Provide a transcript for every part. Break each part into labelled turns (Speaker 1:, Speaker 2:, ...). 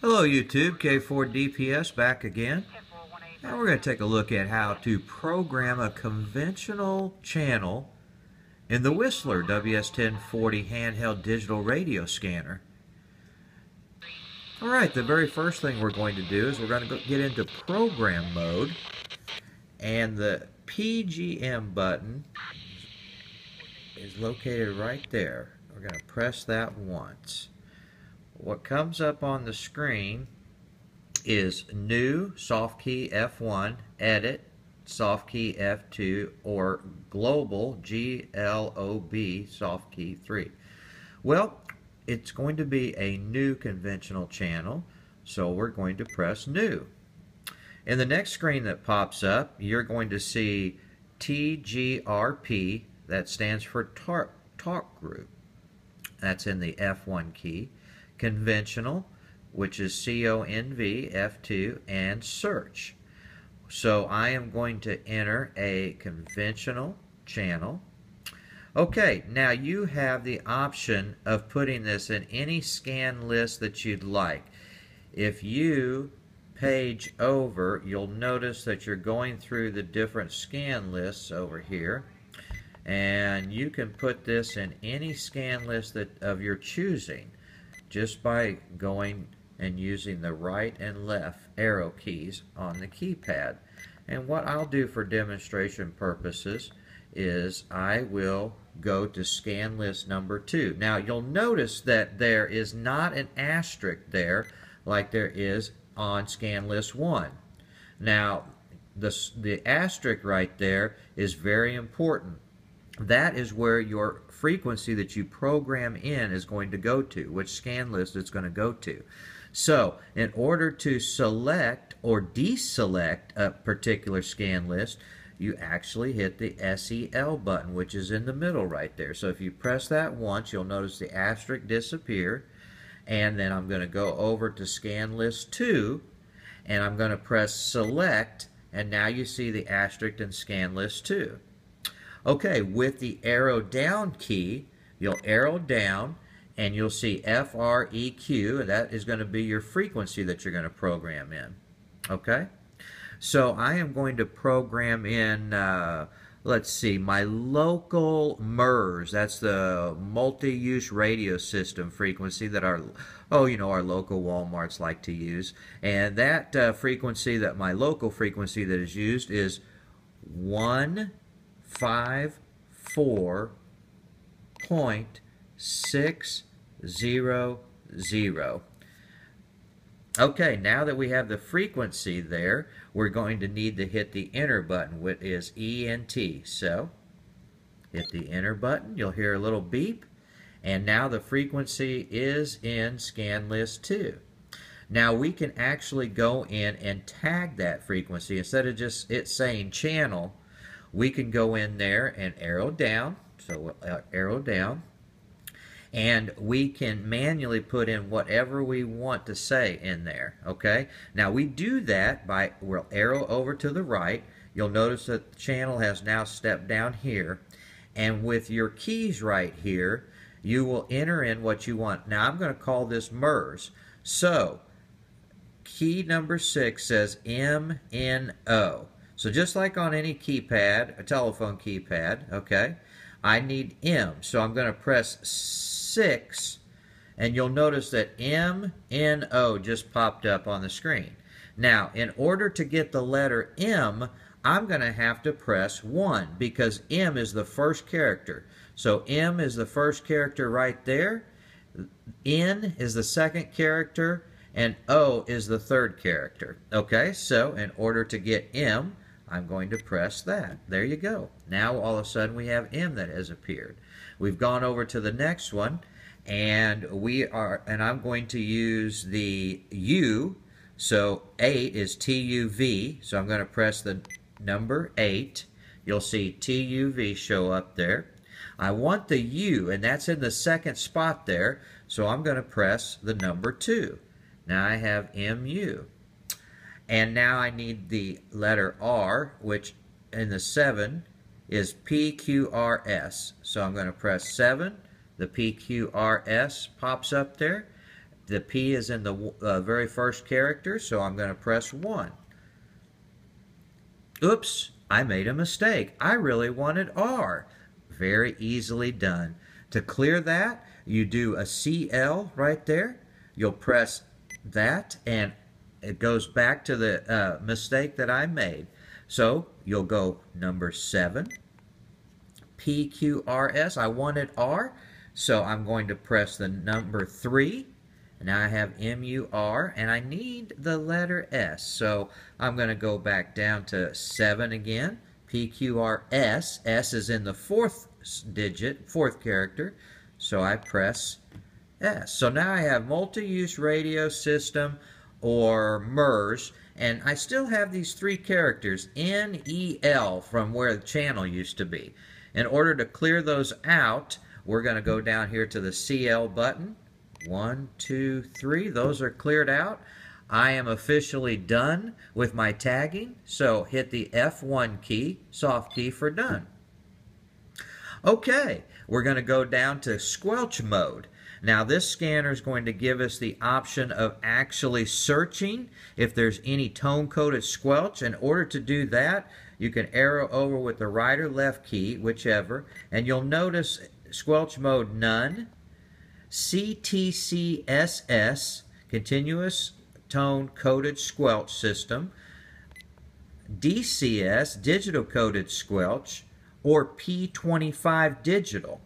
Speaker 1: Hello YouTube, K4DPS back again. Now we're going to take a look at how to program a conventional channel in the Whistler WS1040 handheld digital radio scanner. Alright, the very first thing we're going to do is we're going to get into program mode and the PGM button is located right there. We're going to press that once what comes up on the screen is new soft key F1 edit soft key F2 or global GLOB soft key 3 well it's going to be a new conventional channel so we're going to press new. In the next screen that pops up you're going to see TGRP that stands for talk group. That's in the F1 key conventional, which is CONV, F2, and search. So I am going to enter a conventional channel. Okay, now you have the option of putting this in any scan list that you'd like. If you page over, you'll notice that you're going through the different scan lists over here. And you can put this in any scan list that of your choosing just by going and using the right and left arrow keys on the keypad. And what I'll do for demonstration purposes is I will go to scan list number two. Now you'll notice that there is not an asterisk there like there is on scan list one. Now the, the asterisk right there is very important. That is where your frequency that you program in is going to go to, which scan list it's going to go to. So, in order to select or deselect a particular scan list, you actually hit the SEL button, which is in the middle right there. So if you press that once, you'll notice the asterisk disappear. And then I'm going to go over to scan list 2, and I'm going to press select, and now you see the asterisk and scan list 2. Okay, with the arrow down key, you'll arrow down and you'll see FREQ, and that is going to be your frequency that you're going to program in. Okay? So I am going to program in, uh, let's see, my local MURS. That's the multi-use radio system frequency that our, oh, you know, our local Walmarts like to use. And that uh, frequency, that my local frequency that is used is 1 five four point six zero zero. Okay, now that we have the frequency there, we're going to need to hit the enter button, which is ENT. So, hit the enter button, you'll hear a little beep, and now the frequency is in scan list 2. Now we can actually go in and tag that frequency instead of just it saying channel we can go in there and arrow down. So uh, arrow down. And we can manually put in whatever we want to say in there. Okay. Now we do that by, we'll arrow over to the right. You'll notice that the channel has now stepped down here. And with your keys right here, you will enter in what you want. Now I'm going to call this MURS. So, key number six says M-N-O. So just like on any keypad, a telephone keypad, okay, I need M. So I'm going to press 6, and you'll notice that M, N, O just popped up on the screen. Now, in order to get the letter M, I'm going to have to press 1 because M is the first character. So M is the first character right there. N is the second character and O is the third character. Okay, so in order to get M, I'm going to press that. There you go. Now all of a sudden we have M that has appeared. We've gone over to the next one and we are and I'm going to use the U. So 8 is TUV so I'm going to press the number 8 you'll see TUV show up there. I want the U and that's in the second spot there. So I'm going to press the number 2 now I have MU and now I need the letter R, which in the 7 is PQRS. So I'm going to press 7. The PQRS pops up there. the P is in the uh, very first character, so I'm going to press 1. Oops, I made a mistake. I really wanted R. Very easily done. To clear that, you do a CL right there. You'll press that and it goes back to the uh, mistake that I made. So you'll go number 7, PQRS. I wanted R, so I'm going to press the number 3. Now I have MUR, and I need the letter S. So I'm going to go back down to 7 again. PQRS. S is in the fourth digit, fourth character. So I press S. So now I have multi-use radio system or MURS, and I still have these three characters, N, E, L, from where the channel used to be. In order to clear those out, we're going to go down here to the CL button. One, two, three. Those are cleared out. I am officially done with my tagging, so hit the F1 key, soft key for done. Okay, we're going to go down to squelch mode. Now this scanner is going to give us the option of actually searching if there's any tone-coded squelch. In order to do that, you can arrow over with the right or left key, whichever, and you'll notice squelch mode none, CTCSS, continuous tone coded squelch system, DCS, digital coded squelch, or P25 digital.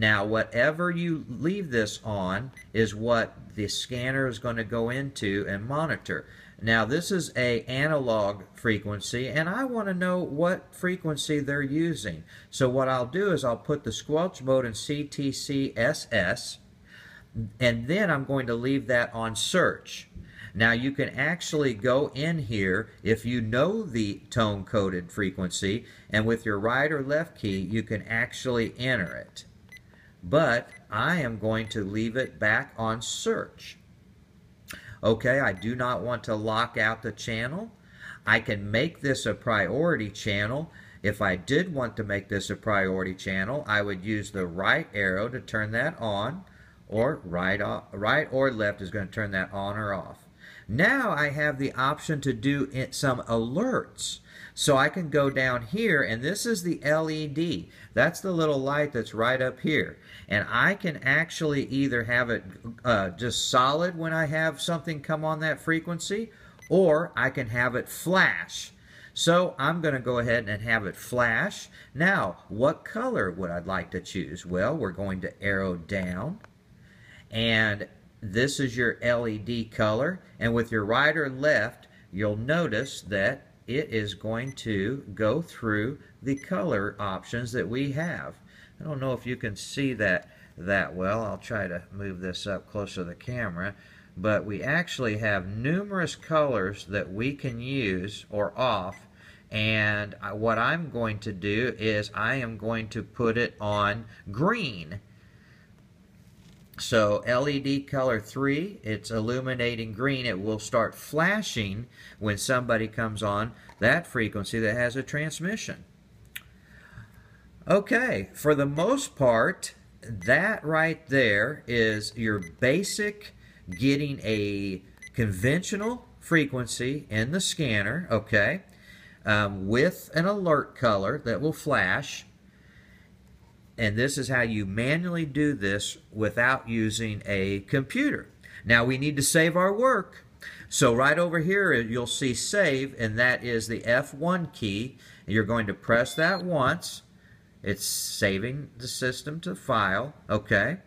Speaker 1: Now, whatever you leave this on is what the scanner is going to go into and monitor. Now, this is a analog frequency, and I want to know what frequency they're using. So what I'll do is I'll put the squelch mode in CTCSS, and then I'm going to leave that on search. Now you can actually go in here if you know the tone coded frequency and with your right or left key you can actually enter it. But I am going to leave it back on search. Okay, I do not want to lock out the channel. I can make this a priority channel. If I did want to make this a priority channel, I would use the right arrow to turn that on, or right, off, right or left is going to turn that on or off. Now I have the option to do some alerts. So I can go down here, and this is the LED. That's the little light that's right up here. And I can actually either have it uh, just solid when I have something come on that frequency, or I can have it flash. So I'm going to go ahead and have it flash. Now, what color would I like to choose? Well, we're going to arrow down. And this is your LED color. And with your right or left, you'll notice that it is going to go through the color options that we have. I don't know if you can see that that well. I'll try to move this up closer to the camera. But we actually have numerous colors that we can use or off. And what I'm going to do is I am going to put it on green. So LED color 3, it's illuminating green. It will start flashing when somebody comes on that frequency that has a transmission. Okay, for the most part, that right there is your basic getting a conventional frequency in the scanner, okay, um, with an alert color that will flash and this is how you manually do this without using a computer. Now we need to save our work. So right over here you'll see save and that is the F1 key. You're going to press that once. It's saving the system to file. Okay.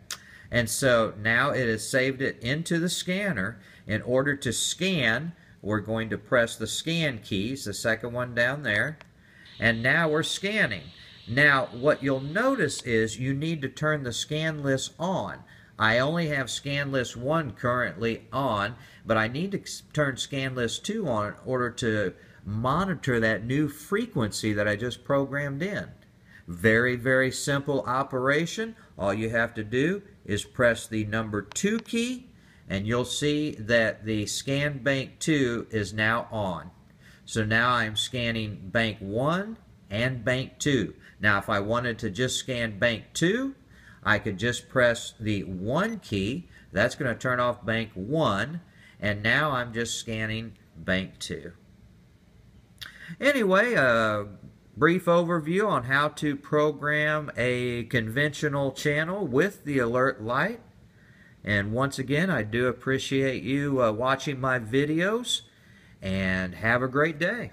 Speaker 1: And so now it has saved it into the scanner. In order to scan, we're going to press the scan keys, the second one down there. And now we're scanning. Now, what you'll notice is you need to turn the scan list on. I only have scan list 1 currently on, but I need to turn scan list 2 on in order to monitor that new frequency that I just programmed in. Very, very simple operation. All you have to do is press the number 2 key and you'll see that the scan bank 2 is now on. So now I'm scanning bank 1 and bank 2. Now if I wanted to just scan bank 2, I could just press the 1 key That's going to turn off bank 1, and now I'm just scanning bank 2. Anyway, a brief overview on how to program a conventional channel with the alert light. And once again, I do appreciate you uh, watching my videos and have a great day.